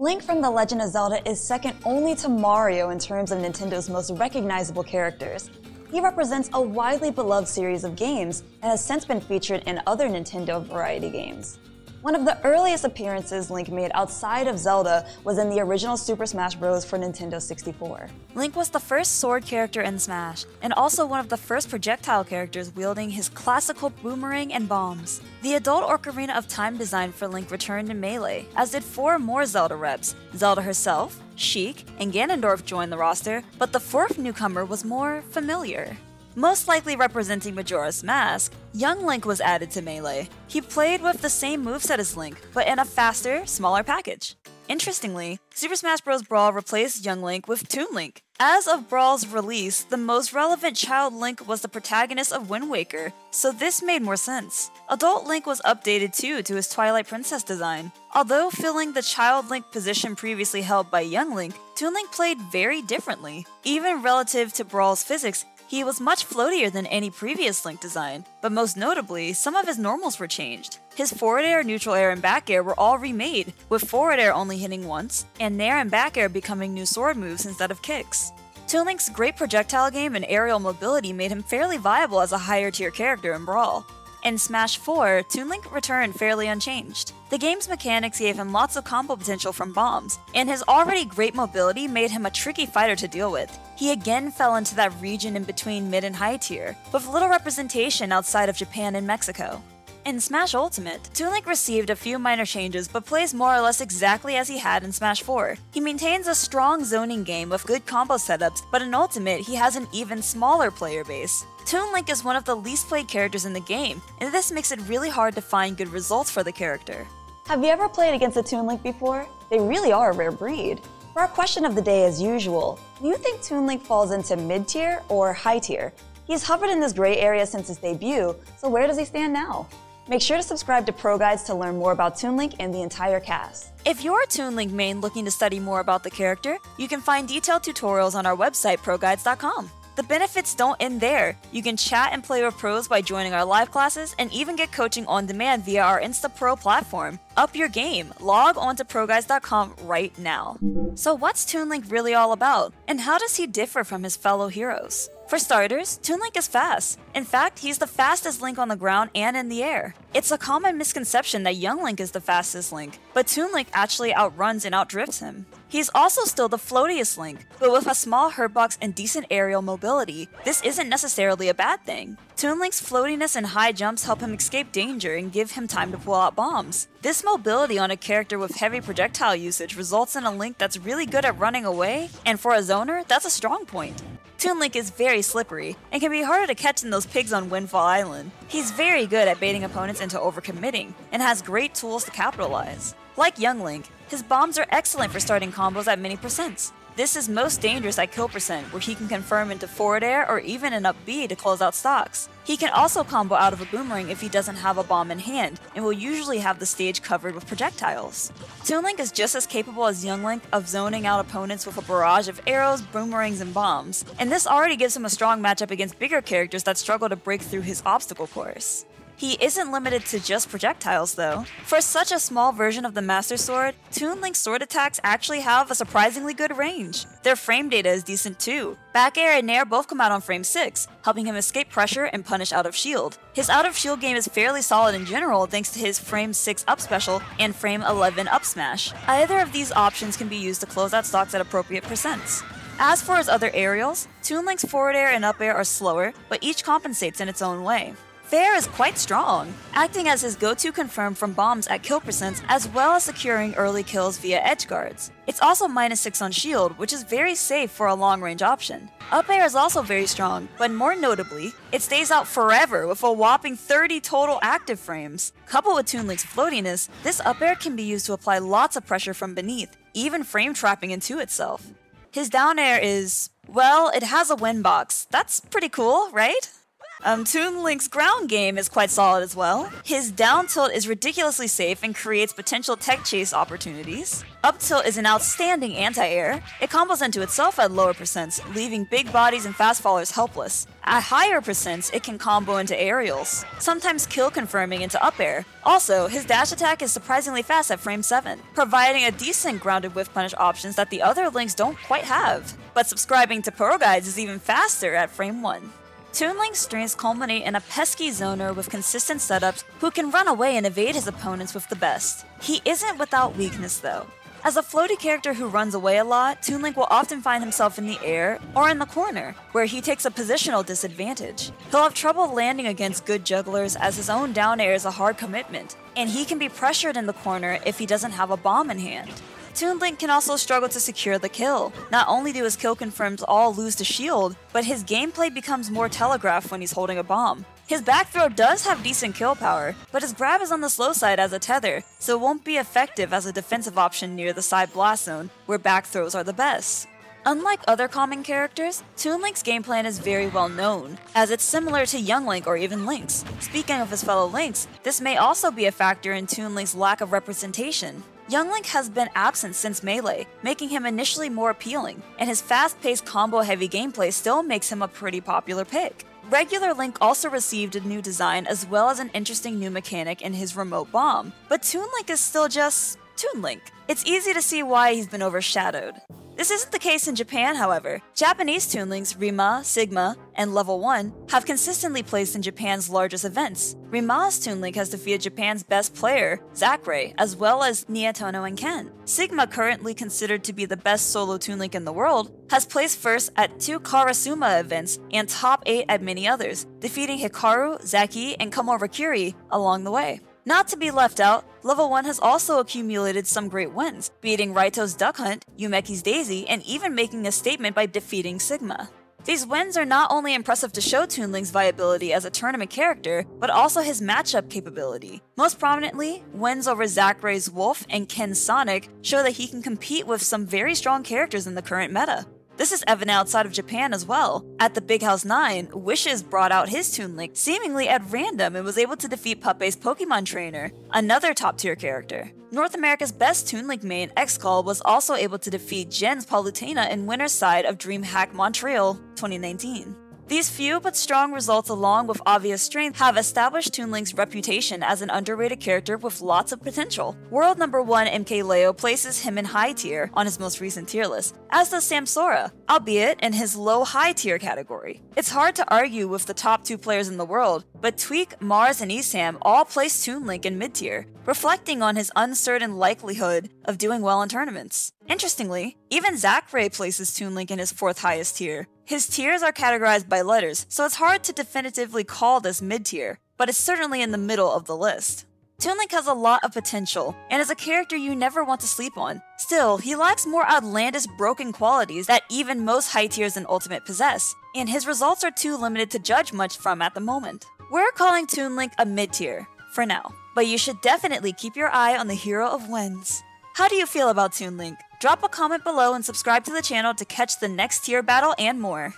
Link from The Legend of Zelda is second only to Mario in terms of Nintendo's most recognizable characters. He represents a widely beloved series of games and has since been featured in other Nintendo variety games. One of the earliest appearances Link made outside of Zelda was in the original Super Smash Bros. for Nintendo 64. Link was the first sword character in Smash, and also one of the first projectile characters wielding his classical boomerang and bombs. The adult Ocarina of Time design for Link returned in Melee, as did four more Zelda reps. Zelda herself, Sheik, and Ganondorf joined the roster, but the fourth newcomer was more familiar. Most likely representing Majora's Mask, Young Link was added to Melee. He played with the same moveset as Link, but in a faster, smaller package. Interestingly, Super Smash Bros. Brawl replaced Young Link with Toon Link. As of Brawl's release, the most relevant child Link was the protagonist of Wind Waker, so this made more sense. Adult Link was updated too to his Twilight Princess design. Although filling the child Link position previously held by Young Link, Toon Link played very differently. Even relative to Brawl's physics, he was much floatier than any previous Link design, but most notably, some of his normals were changed. His forward air, neutral air, and back air were all remade, with forward air only hitting once, and nair and back air becoming new sword moves instead of kicks. Toon Link's great projectile game and aerial mobility made him fairly viable as a higher tier character in Brawl. In Smash 4, Toon Link returned fairly unchanged. The game's mechanics gave him lots of combo potential from bombs, and his already great mobility made him a tricky fighter to deal with. He again fell into that region in between mid and high tier, with little representation outside of Japan and Mexico. In Smash Ultimate, Toon Link received a few minor changes but plays more or less exactly as he had in Smash 4. He maintains a strong zoning game with good combo setups, but in Ultimate, he has an even smaller player base. Toon Link is one of the least played characters in the game, and this makes it really hard to find good results for the character. Have you ever played against a Toon Link before? They really are a rare breed. For our question of the day, as usual, do you think Toon Link falls into mid tier or high tier? He's hovered in this gray area since his debut, so where does he stand now? Make sure to subscribe to Pro Guides to learn more about Toon Link and the entire cast. If you're a Toon Link main looking to study more about the character, you can find detailed tutorials on our website, ProGuides.com. The benefits don't end there. You can chat and play with pros by joining our live classes and even get coaching on demand via our InstaPro platform. Up your game. Log on to ProGuides.com right now. So, what's Toon Link really all about? And how does he differ from his fellow heroes? For starters, Toon Link is fast. In fact, he's the fastest Link on the ground and in the air. It's a common misconception that Young Link is the fastest Link, but Toon Link actually outruns and outdrifts him. He's also still the floatiest Link, but with a small hurtbox and decent aerial mobility, this isn't necessarily a bad thing. Toon Link's floatiness and high jumps help him escape danger and give him time to pull out bombs. This mobility on a character with heavy projectile usage results in a Link that's really good at running away, and for a zoner, that's a strong point. Toon Link is very slippery and can be harder to catch than those pigs on Windfall Island. He's very good at baiting opponents into overcommitting and has great tools to capitalize. Like Young Link, his bombs are excellent for starting combos at many percents. This is most dangerous at kill percent, where he can confirm into forward air or even an up B to close out stocks. He can also combo out of a boomerang if he doesn't have a bomb in hand, and will usually have the stage covered with projectiles. Toon Link is just as capable as Young Link of zoning out opponents with a barrage of arrows, boomerangs, and bombs, and this already gives him a strong matchup against bigger characters that struggle to break through his obstacle course. He isn't limited to just projectiles, though. For such a small version of the Master Sword, Toon Link's sword attacks actually have a surprisingly good range. Their frame data is decent too. Back air and nair both come out on frame 6, helping him escape pressure and punish out of shield. His out of shield game is fairly solid in general thanks to his frame 6 up special and frame 11 up smash. Either of these options can be used to close out stocks at appropriate percents. As for his other aerials, Toon Link's forward air and up air are slower, but each compensates in its own way. Fair is quite strong, acting as his go-to confirm from bombs at kill percents as well as securing early kills via edge guards. It's also minus 6 on shield, which is very safe for a long range option. Up air is also very strong, but more notably, it stays out forever with a whopping 30 total active frames. Coupled with Toon Link's floatiness, this up air can be used to apply lots of pressure from beneath, even frame trapping into itself. His down air is, well, it has a wind box. That's pretty cool, right? Um, Toon Link's ground game is quite solid as well. His down tilt is ridiculously safe and creates potential tech chase opportunities. Up tilt is an outstanding anti-air. It combos into itself at lower percents, leaving big bodies and fast fallers helpless. At higher percents, it can combo into aerials, sometimes kill confirming into up air. Also, his dash attack is surprisingly fast at frame 7, providing a decent grounded whiff punish options that the other links don't quite have. But subscribing to Pro Guides is even faster at frame 1. Toon Link's strengths culminate in a pesky zoner with consistent setups who can run away and evade his opponents with the best. He isn't without weakness though. As a floaty character who runs away a lot, Toon Link will often find himself in the air or in the corner, where he takes a positional disadvantage. He'll have trouble landing against good jugglers as his own down air is a hard commitment, and he can be pressured in the corner if he doesn't have a bomb in hand. Toon Link can also struggle to secure the kill. Not only do his kill confirms all lose to shield, but his gameplay becomes more telegraphed when he's holding a bomb. His back throw does have decent kill power, but his grab is on the slow side as a tether, so it won't be effective as a defensive option near the side blast zone, where back throws are the best. Unlike other common characters, Toon Link's game plan is very well known, as it's similar to Young Link or even Link's. Speaking of his fellow Links, this may also be a factor in Toon Link's lack of representation. Young Link has been absent since Melee, making him initially more appealing, and his fast paced combo heavy gameplay still makes him a pretty popular pick. Regular Link also received a new design as well as an interesting new mechanic in his remote bomb, but Toon Link is still just Toon Link. It's easy to see why he's been overshadowed. This isn't the case in Japan, however. Japanese Toon Links Rima, Sigma, and Level 1 have consistently placed in Japan's largest events. Rima's Toon Link has defeated Japan's best player, Zackray, as well as Nietono and Ken. Sigma, currently considered to be the best solo Toon Link in the world, has placed first at two Karasuma events and top 8 at many others, defeating Hikaru, Zaki, and Komura Kiri along the way. Not to be left out, Level 1 has also accumulated some great wins, beating Raito's Duck Hunt, Yumeki's Daisy, and even making a statement by defeating Sigma. These wins are not only impressive to show Toon Link's viability as a tournament character, but also his matchup capability. Most prominently, wins over Zackray's Wolf and Ken's Sonic show that he can compete with some very strong characters in the current meta. This is evident outside of Japan as well. At the Big House 9, Wishes brought out his Toon Link seemingly at random and was able to defeat Puppeh's Pokemon trainer, another top tier character. North America's best Toon Link main, Xcall, was also able to defeat Jen's Palutena in winner's side of DreamHack Montreal 2019. These few but strong results, along with obvious strength, have established Toon Link's reputation as an underrated character with lots of potential. World number 1 MKLeo places him in high tier on his most recent tier list, as does Samsora, albeit in his low high tier category. It's hard to argue with the top two players in the world, but Tweek, Mars, and Esam all place Toon Link in mid tier, reflecting on his uncertain likelihood of doing well in tournaments. Interestingly, even Zackray places Toon Link in his fourth highest tier. His tiers are categorized by letters, so it's hard to definitively call this mid tier, but it's certainly in the middle of the list. Toon Link has a lot of potential, and is a character you never want to sleep on. Still, he lacks more outlandish broken qualities that even most high tiers in Ultimate possess, and his results are too limited to judge much from at the moment. We're calling Toon Link a mid tier, for now, but you should definitely keep your eye on the hero of Winds. How do you feel about Toon Link? Drop a comment below and subscribe to the channel to catch the next tier battle and more.